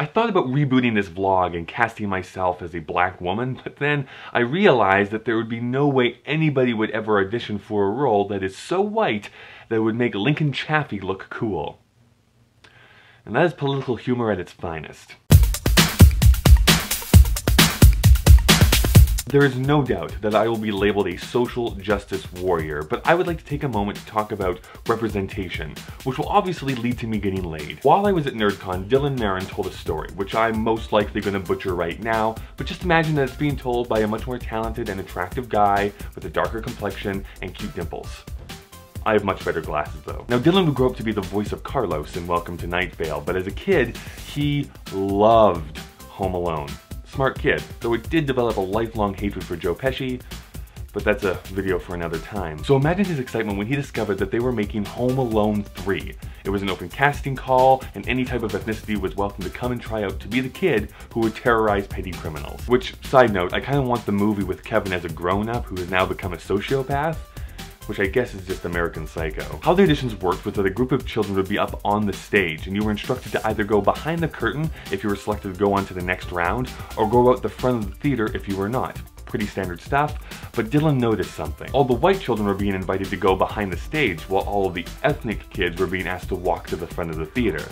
I thought about rebooting this vlog and casting myself as a black woman, but then I realized that there would be no way anybody would ever audition for a role that is so white that it would make Lincoln Chafee look cool. And that is political humor at its finest. There is no doubt that I will be labeled a social justice warrior, but I would like to take a moment to talk about representation, which will obviously lead to me getting laid. While I was at NerdCon, Dylan Marron told a story, which I'm most likely going to butcher right now, but just imagine that it's being told by a much more talented and attractive guy with a darker complexion and cute dimples. I have much better glasses though. Now Dylan would grow up to be the voice of Carlos in Welcome to Night Vale, but as a kid, he loved Home Alone. Smart kid, though it did develop a lifelong hatred for Joe Pesci, but that's a video for another time. So imagine his excitement when he discovered that they were making Home Alone 3. It was an open casting call, and any type of ethnicity was welcome to come and try out to be the kid who would terrorize petty criminals. Which, side note, I kind of want the movie with Kevin as a grown-up who has now become a sociopath, which I guess is just American Psycho. How the auditions worked was that a group of children would be up on the stage and you were instructed to either go behind the curtain if you were selected to go on to the next round or go out the front of the theater if you were not. Pretty standard stuff, but Dylan noticed something. All the white children were being invited to go behind the stage while all of the ethnic kids were being asked to walk to the front of the theater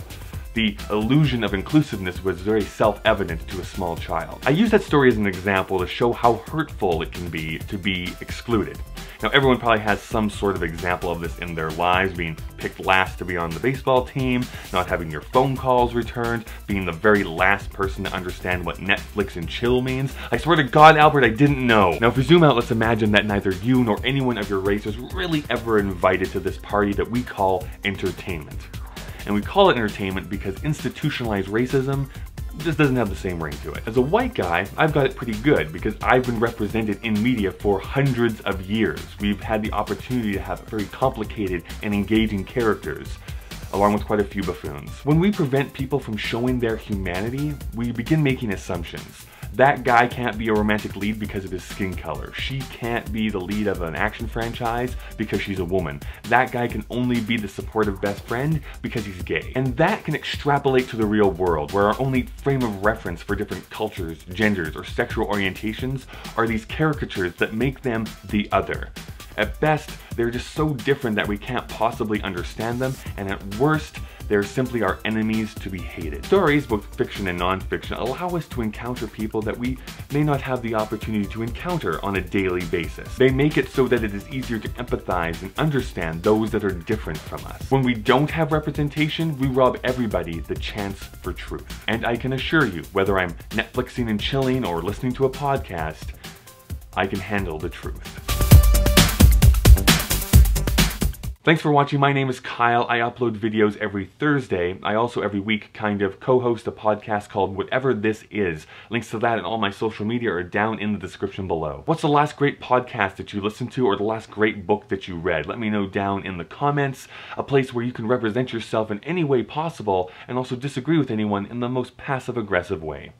the illusion of inclusiveness was very self-evident to a small child. I use that story as an example to show how hurtful it can be to be excluded. Now everyone probably has some sort of example of this in their lives, being picked last to be on the baseball team, not having your phone calls returned, being the very last person to understand what Netflix and chill means. I swear to God, Albert, I didn't know. Now if we zoom out, let's imagine that neither you nor anyone of your race was really ever invited to this party that we call entertainment. And we call it entertainment because institutionalized racism just doesn't have the same ring to it. As a white guy, I've got it pretty good because I've been represented in media for hundreds of years. We've had the opportunity to have very complicated and engaging characters along with quite a few buffoons. When we prevent people from showing their humanity, we begin making assumptions. That guy can't be a romantic lead because of his skin color. She can't be the lead of an action franchise because she's a woman. That guy can only be the supportive best friend because he's gay. And that can extrapolate to the real world, where our only frame of reference for different cultures, genders, or sexual orientations are these caricatures that make them the other. At best, they're just so different that we can't possibly understand them, and at worst, they're simply our enemies to be hated. Stories, both fiction and non-fiction, allow us to encounter people that we may not have the opportunity to encounter on a daily basis. They make it so that it is easier to empathize and understand those that are different from us. When we don't have representation, we rob everybody the chance for truth. And I can assure you, whether I'm Netflixing and chilling or listening to a podcast, I can handle the truth. Thanks for watching. My name is Kyle. I upload videos every Thursday. I also every week kind of co-host a podcast called Whatever This Is. Links to that and all my social media are down in the description below. What's the last great podcast that you listened to or the last great book that you read? Let me know down in the comments. A place where you can represent yourself in any way possible and also disagree with anyone in the most passive aggressive way.